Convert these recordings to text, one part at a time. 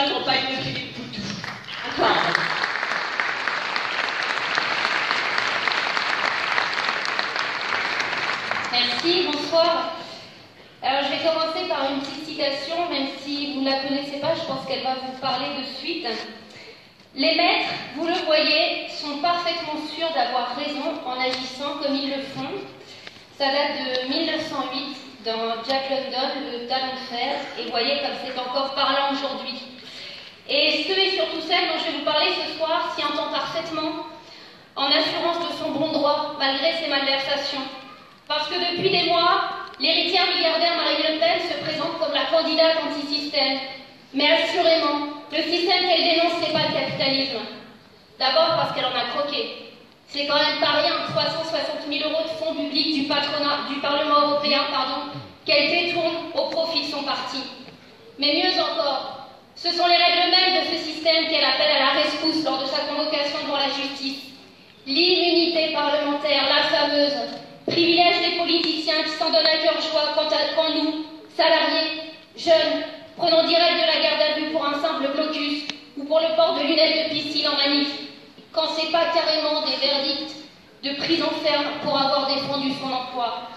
la de Philippe Poutou. Encore. Merci, bonsoir. Alors je vais commencer par une petite citation, même si vous ne la connaissez pas, je pense qu'elle va vous parler de suite. Les maîtres, vous le voyez, sont parfaitement sûrs d'avoir raison en agissant comme ils le font. Ça date de 1908 dans Jack London, le talent de fer, et voyez comme c'est encore parlant aujourd'hui. Et ceux et surtout celles dont je vais vous parler ce soir s'y entendent parfaitement, en assurance de son bon droit, malgré ses malversations. Parce que depuis des mois, l'héritière milliardaire Marine Le Pen se présente comme la candidate anti-système. Mais assurément, le système qu'elle dénonce, n'est pas le capitalisme. D'abord parce qu'elle en a croqué. C'est quand même pas rien, 360 000 euros de fonds publics du, Parlement européen qu'elle détourne au profit de son parti. Mais mieux encore, ce sont les règles mêmes de ce système qu'elle appelle à la rescousse lors de sa convocation devant la justice. L'immunité parlementaire, la fameuse, Privilège des politiciens qui s'en donnent à cœur joie quand, nous, salariés, jeunes, prenons direct de la garde à vue pour un simple blocus ou pour le port de lunettes de piscine en manif, quand c'est pas carrément des verdicts de prison ferme pour avoir défendu son emploi.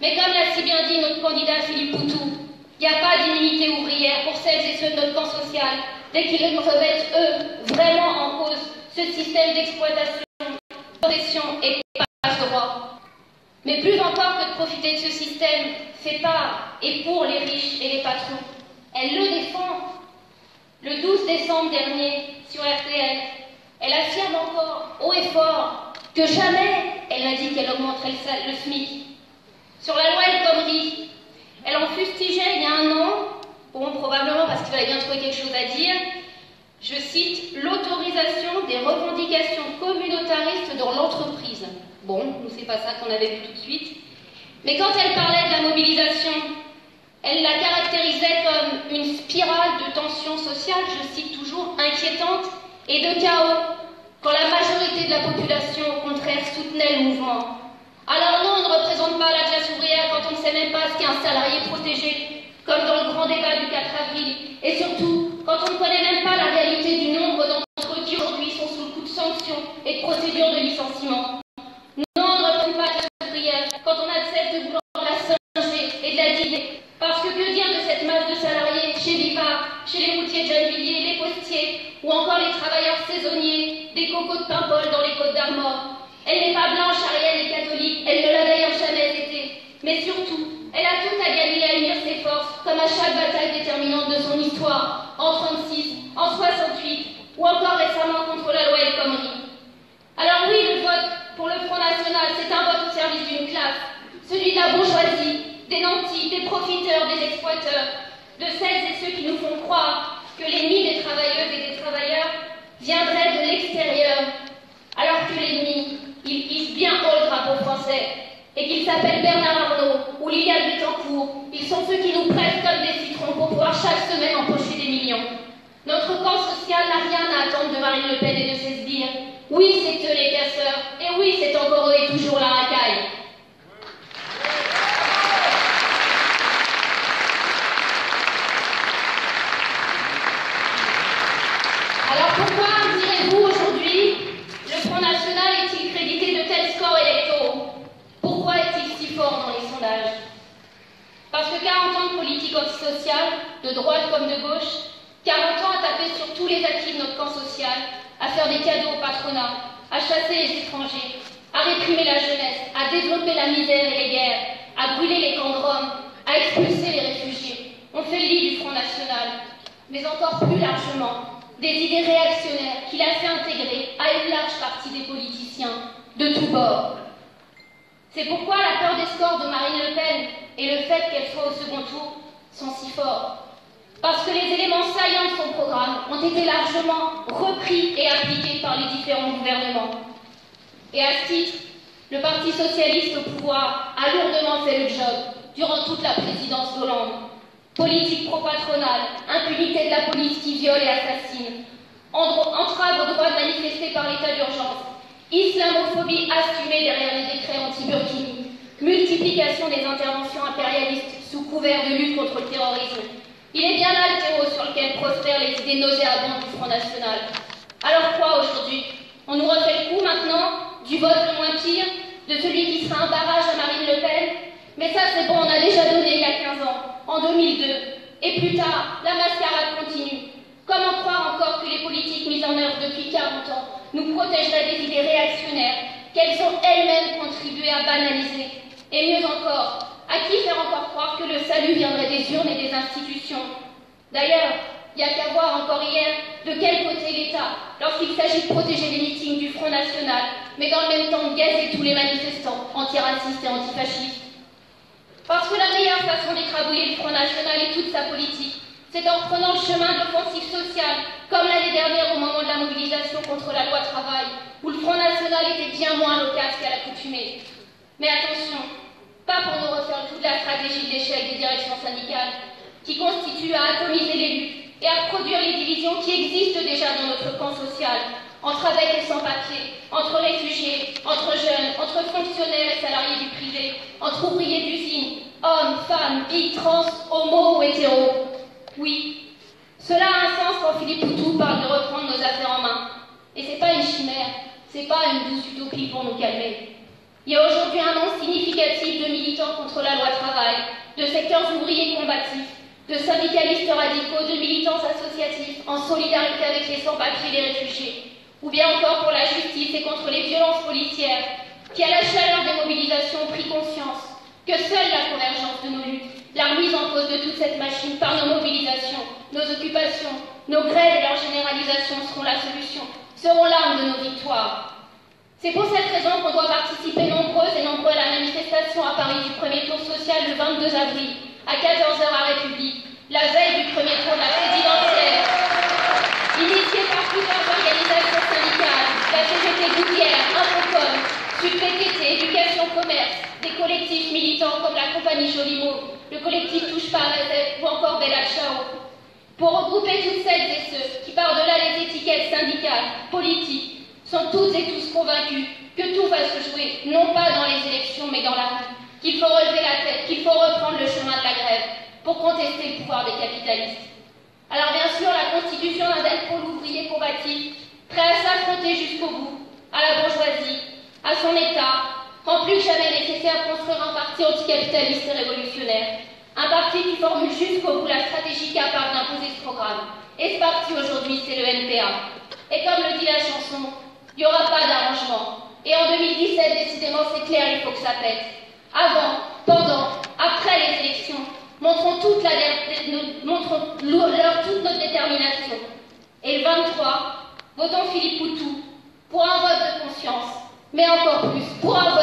Mais comme l'a si bien dit notre candidat Philippe Poutou, il n'y a pas d'immunité ouvrière pour celles et ceux de notre camp social dès qu'ils remettent, eux, vraiment en cause ce système d'exploitation, d'oppression et de passe-droit. Mais plus encore que de profiter de ce système fait par et pour les riches et les patrons, elle le défend. Le 12 décembre dernier, sur RTL, elle affirme encore haut et fort que jamais elle n'a dit qu'elle augmenterait le, SMIC. Sur la loi El Khomri, elle en fustigeait il y a un an, bon, probablement parce qu'il fallait bien trouver quelque chose à dire, je cite, l'autorisation des revendications communautaristes dans l'entreprise. Bon, nous, c'est pas ça qu'on avait vu tout de suite. Mais quand elle parlait de la mobilisation, elle la caractérisait comme une spirale de tension sociale, je cite toujours, inquiétante et de chaos, quand la majorité de la population, au contraire, soutenait le mouvement. Alors non, représente pas la classe ouvrière quand on ne sait même pas ce qu'est un salarié protégé, comme dans le grand débat du 4 avril, et surtout quand on ne connaît même pas la réalité du nombre d'entre eux qui aujourd'hui sont sous le coup de sanctions et de procédures de licenciement. ou encore les travailleurs saisonniers des cocos de Paimpol dans les Côtes d'Armor. Elle n'est pas blanche, arienne et catholique, elle ne l'a d'ailleurs jamais été. Mais surtout, elle a tout à gagner à unir ses forces, comme à chaque bataille déterminante de son histoire, en 36, en 68, ou encore récemment contre la loi El Khomri. Alors oui, le vote pour le Front National, c'est un vote au service d'une classe, celui de la bourgeoisie, des nantis, des profiteurs, des exploiteurs, de celles et ceux qui nous font croire que l'ennemi des travailleuses et des travailleurs viendrait de l'extérieur, alors que l'ennemi, il hisse bien haut le drapeau français, et qu'il s'appelle Bernard Arnault ou Liliane Bettencourt. Ils sont ceux qui nous pressent comme des citrons pour pouvoir chaque semaine empocher des millions. Notre camp social n'a rien à attendre de Marine Le Pen et de ses sbires. Oui, c'est eux les casseurs, et oui, c'est encore eux et toujours la racaille. Parce que 40 ans de droite comme de gauche, 40 ans à taper sur tous les acquis de notre camp social, à faire des cadeaux au patronat, à chasser les étrangers, à réprimer la jeunesse, à développer la misère et les guerres, à brûler les camps de Rome, à expulser les réfugiés. On fait le lit du Front National, mais encore plus largement, des idées réactionnaires qu'il a fait intégrer à une large partie des politiciens de tous bords. C'est pourquoi la peur des de Marine Le Pen et le fait qu'elle soit au second tour sont si forts. Parce que les éléments saillants de son programme ont été largement repris et appliqués par les différents gouvernements. Et à ce titre, le Parti socialiste au pouvoir a lourdement fait le job durant toute la présidence d'Hollande. Politique pro-patronale, impunité de la police qui viole et assassine, entrave au droit de manifester par l'état d'urgence, islamophobie assumée derrière les décrets anti-Burkini, multiplication des interventions impérialistes sous couvert de lutte contre le terrorisme, Il est bien là le terreau sur lequel idées nauséabondes du Front National. Alors quoi aujourd'hui? On nous refait le coup maintenant? Du vote le moins pire, de celui qui sera un barrage à Marine Le Pen? Mais ça c'est bon, on a déjà donné il y a 15 ans, en 2002. Et plus tard, la mascarade continue. Comment croire encore que les politiques mises en œuvre depuis 40 ans nous protégeraient des idées réactionnaires qu'elles ont elles-mêmes contribué à banaliser? Et mieux encore, à qui faire encore croire que le salut viendrait des urnes et des institutions? D'ailleurs, il n'y a qu'à voir encore hier de quel côté l'État, lorsqu'il s'agit de protéger les meetings du Front National, mais dans le même temps de gazer tous les manifestants antiracistes et antifascistes. Parce que la meilleure façon d'écrabouiller le Front National et toute sa politique, c'est en prenant le chemin de l'offensive sociale, comme l'année dernière au moment de la mobilisation contre la loi travail, où le Front National était bien moins loquace qu'à l'accoutumée. Mais attention, pas pour nous refaire toute la stratégie d'échec des directions syndicales, qui constitue à atomiser luttes et à reproduire les divisions qui existent déjà dans notre camp social, entre avec et sans papier, entre réfugiés, entre jeunes, entre fonctionnaires et salariés du privé, entre ouvriers d'usine, hommes, femmes, bi, trans, homo ou hétéros. Oui, cela a un sens quand Philippe Poutou parle de reprendre nos affaires en main. Et c'est pas une chimère, c'est pas une douce utopie pour nous calmer. Il y a aujourd'hui un nombre significatif de militants contre la loi travail, de secteurs ouvriers combatifs, de syndicalistes radicaux, de militants associatifs en solidarité avec les sans-papiers et les réfugiés, ou bien encore pour la justice et contre les violences policières, qui à la chaleur des mobilisations ont pris conscience que seule la convergence de nos luttes la remise en cause de toute cette machine par nos mobilisations, nos occupations, nos grèves et leur généralisation seront la solution, seront l'arme de nos victoires. C'est pour cette raison qu'on doit participer nombreuses et nombreux à la manifestation à Paris du premier tour social le 22 avril, à 14h à République, la veille du premier tour de la présidentielle. Initiée par plusieurs organisations syndicales, la CGT Goudière, Infocom, SUPPT, Éducation Commerce, des collectifs militants comme la compagnie Jolimo, le collectif Touche pas ou encore Bella Ciao, pour regrouper toutes celles et ceux qui, par-delà les étiquettes syndicales, politiques, sont toutes et tous convaincus que tout va se jouer, non pas dans les élections, mais dans la rue, qu'il faut relever la tête, qu'il faut reprendre le chemin de la grève pour contester le pouvoir des capitalistes. Alors bien sûr, la constitution d'un pour l'ouvrier combatif, prêt à s'affronter jusqu'au bout, à la bourgeoisie, à son État, rend plus que jamais nécessaire construire un parti anticapitaliste et révolutionnaire. Un parti qui formule jusqu'au bout la stratégie capable d'imposer ce programme. Et ce parti aujourd'hui, c'est le NPA. Et comme le dit la chanson, il n'y aura pas d'arrangement. Et en 2017, décidément, c'est clair, il faut que ça pète avant, pendant, après les élections, montrons, toute toute notre détermination. Et le 23, votons Philippe Poutou pour un vote de conscience, mais encore plus pour un vote